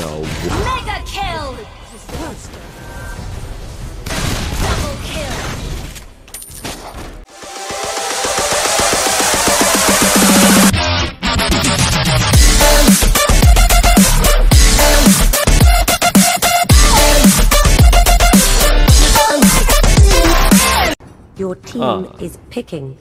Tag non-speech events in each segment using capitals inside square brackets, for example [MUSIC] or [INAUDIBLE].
No. Mega kill! Double kill! Your team Ah. is picking.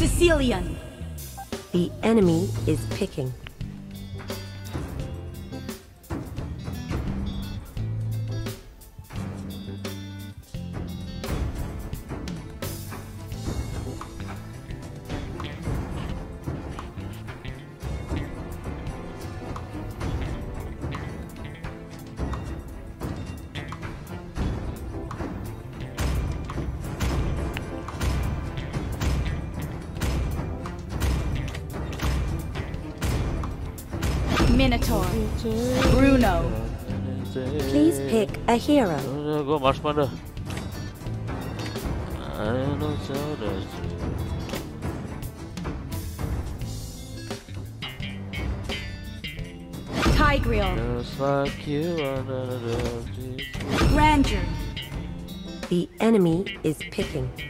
Cecilion. The enemy is picking. Minotaur. Bruno. Please pick a hero. Udah, gue marksman dah. I don't know, so. Tigreal. Just like you under Granger. The enemy is picking.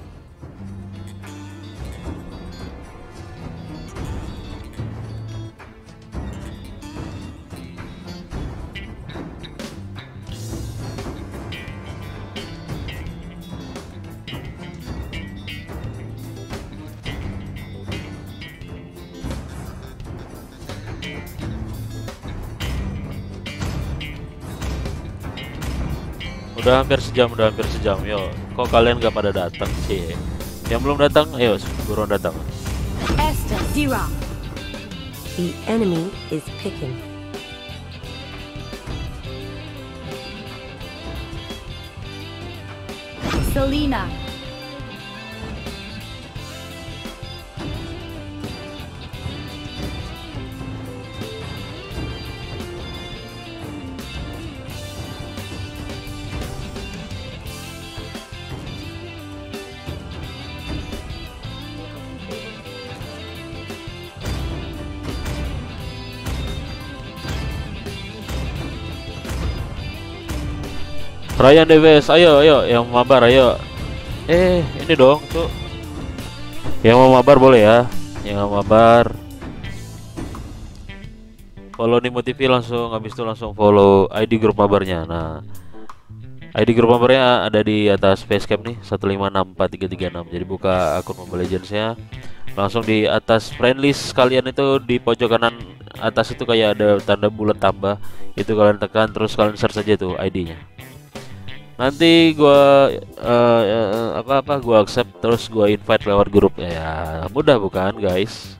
Udah hampir sejam, udah hampir sejam. Yo, kok kalian gak pada datang sih? Yang belum datang, ayo buruan datang. Esther. The enemy is picking. Selena. Ryan Deves, ayo, ayo, yang mabar, ayo. Eh, ini dong, tuh. Yang mau mabar boleh ya. Yang mau mabar. Follow Nimo TV langsung, habis itu langsung follow ID grup mabarnya. Nah, ID grup mabarnya ada di atas facecam nih 1564336. Jadi buka akun Mobile Legends-nya. Langsung di atas friend list kalian itu di pojok kanan atas itu kayak ada tanda bulat tambah. Itu kalian tekan terus kalian search saja tuh ID-nya nanti gua eh, eh, apa apa gua accept terus gua invite lewat grup ya mudah bukan guys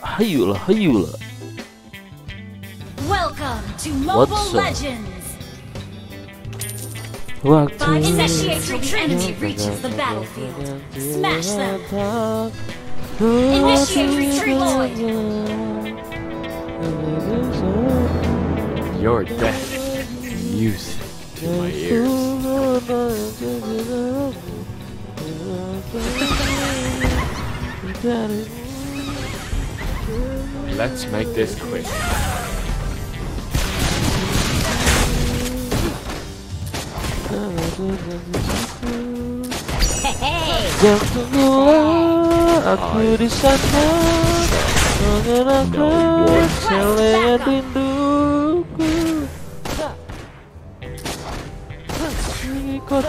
hayulah hayulah Welcome to What's Mobile up? Legends. waktu Initiate retreat. Enemy reaches the battlefield. Smash them. Initiate retreat, Lloyd. Your death. Music to my ears. Let's make this quick. Yang semula aku di Let's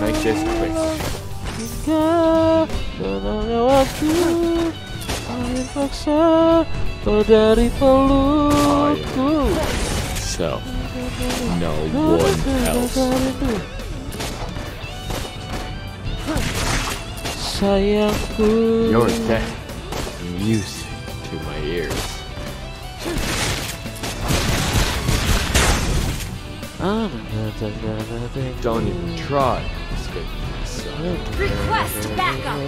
make this quick. hingga Tenangnya waktu Akhir paksa Kau dari pelukku oh, Self. No one else. Sayangku Your death. Music to my ears. Don't even try. to Escape my sight. Request backup.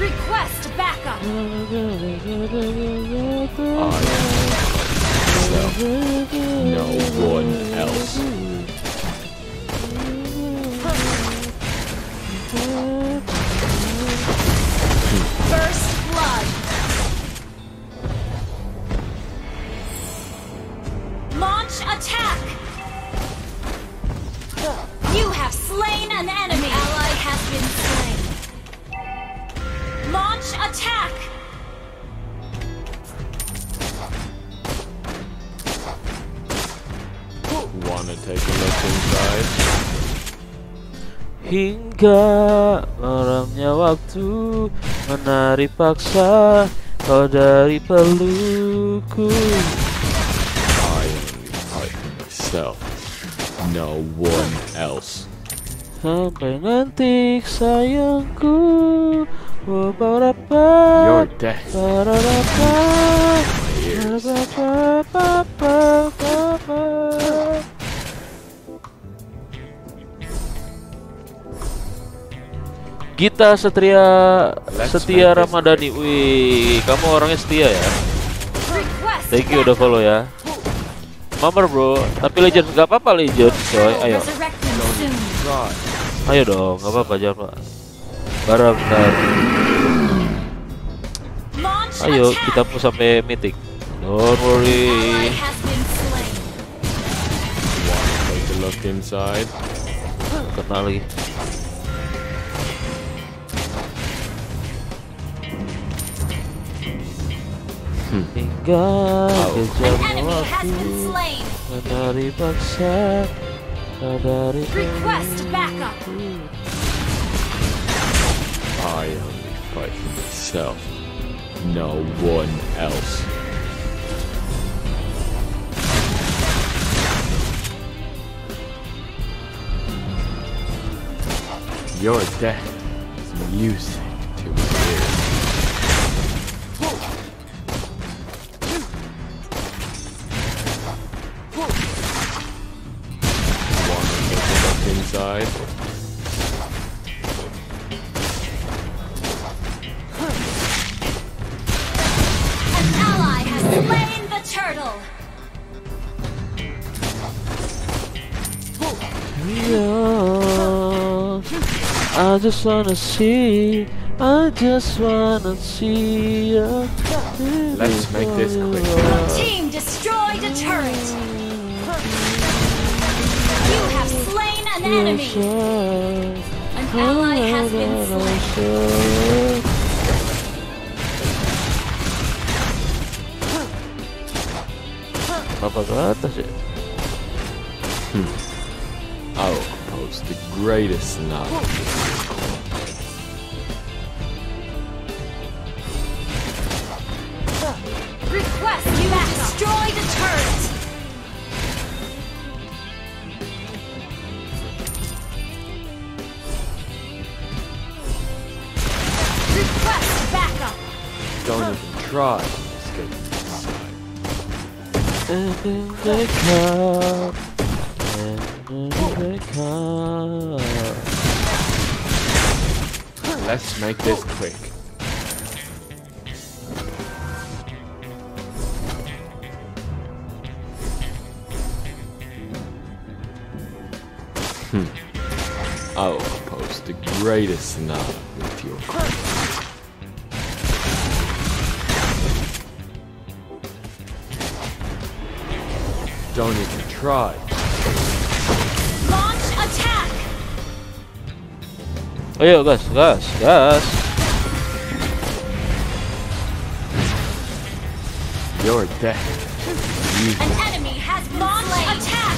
Request backup. I. No one attack. You have slain an enemy. Ally has been slain. Launch attack. Wanna take a look inside? Hingga malamnya waktu Menari paksa Kau dari pelukku I only fight for myself. No one else. Sampai nanti sayangku Beberapa Your death. Beberapa ears. Gita Setria Let's Setia Ramadhani Wih kamu orangnya setia ya Thank you udah follow ya Mamer bro. Tapi legend gak apa-apa legend coy. Ayo. Ayo dong gak apa-apa jangan pak. Barang bentar Ayo kita push sampai mythic. Don't worry. Look inside? Kena lagi. Hingga enemy has waktu been slain. Menari paksa dari Request backup. I only fight for myself. No one else. Your death is music Yeah, I just wanna see, I just wanna see you. Let's make this quick. Your team destroyed a turret. You have slain an enemy. An ally has been slain. Apa ke atas ya? I will compose the greatest novel. Request you have destroyed a turret. Request backup. Don't even try to escape my sight. Let's make this quick. Hmm. I will compose the greatest sonata with your Don't even try. Oh yeah, gas, gas, gas. You're dead. You. An enemy has launched attack.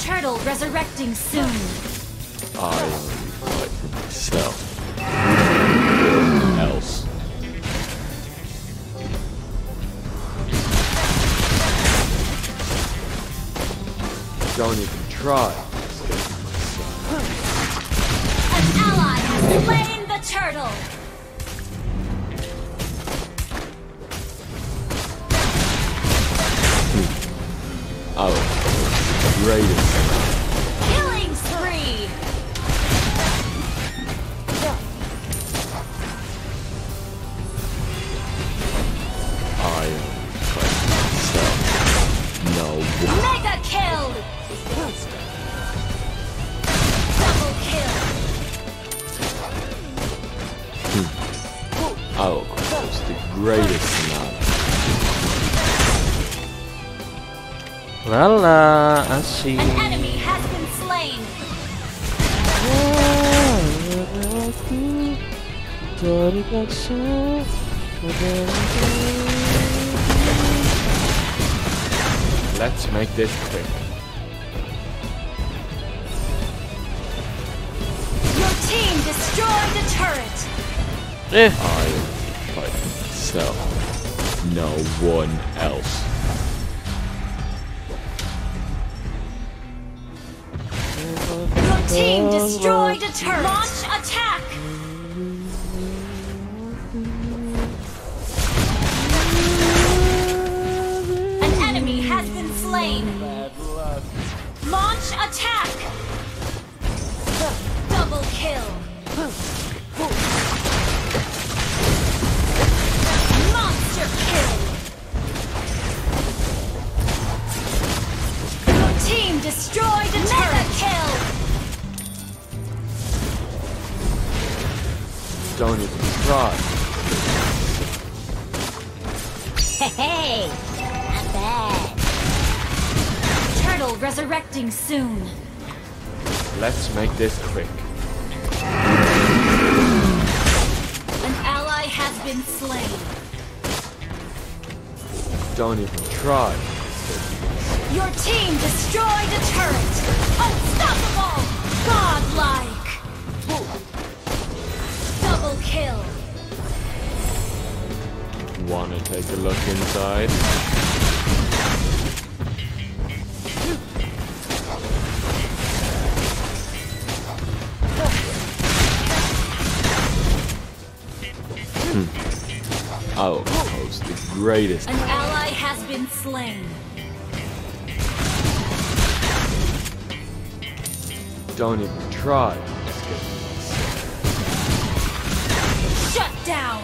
Turtle resurrecting soon. I fight myself. Don't even try. An ally has slain the turtle. Hmm. Oh, greatest. Lala, asik. An enemy has been slain. Let's make this quick. Your team destroyed the turret. Eh, I only fight for myself. No one else. Team destroyed a turret. Launch attack. An enemy has been slain. Launch attack. Soon. Let's make this quick. An ally has been slain. Don't even try. Your team destroyed a turret. Unstoppable. Godlike. Double kill. Wanna take a look inside? Oh, I'll host the greatest. An ally has been slain. Don't even try. Shut down.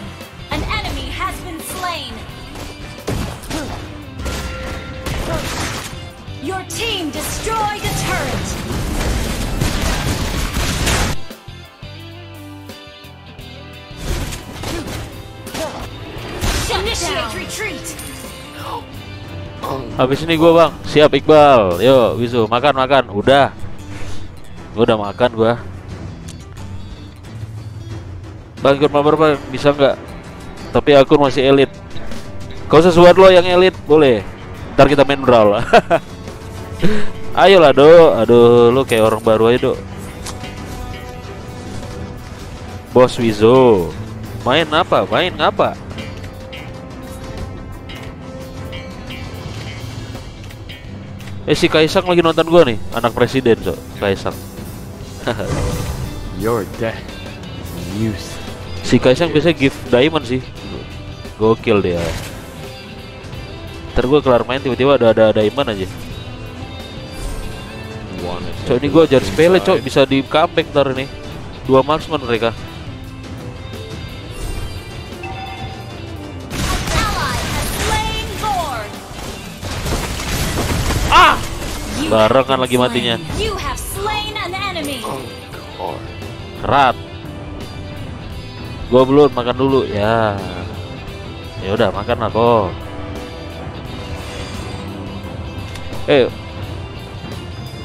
An enemy has been slain. Your team destroyed a turret. Habis ini gua bang. Siap Iqbal. Yo, Wisu, makan makan. Udah. Gua udah makan gua. Bang ikut mabar bang, bisa nggak? Tapi akun masih elit. Kau sesuatu lo yang elit, boleh. Ntar kita main brawl. [LAUGHS] Ayolah do, aduh lu kayak orang baru aja do. Bos Wizo, main apa? Main apa? Eh si Kaisang lagi nonton gua nih, anak presiden so, Kaisang. You're dead. Use. Si Kaisang biasanya give diamond sih. Gokil dia. Ntar gue kelar main tiba-tiba ada ada diamond aja. Cok ini a gue look jar sepele cok bisa di comeback ntar ini. Dua marksman mereka. Barengan have lagi matinya. slain. You have slain an enemy. God. Rat. Gua belum makan dulu ya. Ya udah makan lah kok. Eh.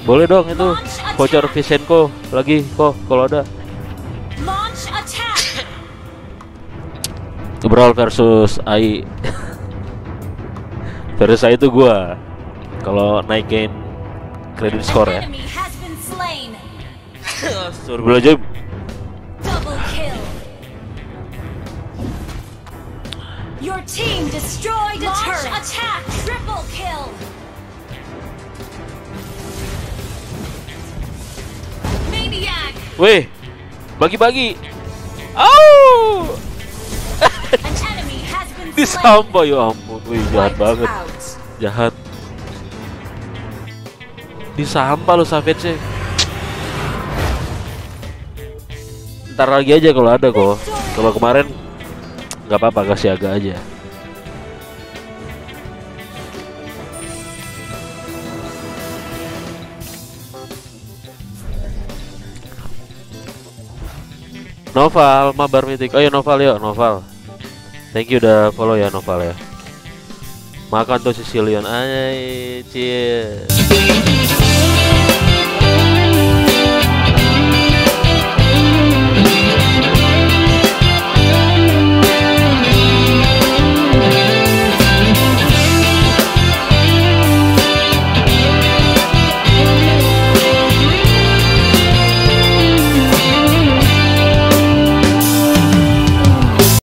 Boleh dong itu voucher Visenko lagi kok kalau ada. Brawl versus AI. [LAUGHS] versus AI itu gua. Kalau naikin kredit skor ya Suruh aja Your team destroyed a turret. attack, triple kill. Maniac. Weh, bagi-bagi. Oh! [LAUGHS] Disampa ya ampun, wih jahat banget. Jahat. Jahat. Disampah lo Savage Ntar lagi aja kalau ada kok. Kalau kemarin nggak apa-apa kasih agak aja. Noval, mabar mitik. Oh ya Noval yuk, Noval. Thank you udah follow ya Noval ya. Makan tuh Sicilian. Ay, cheers.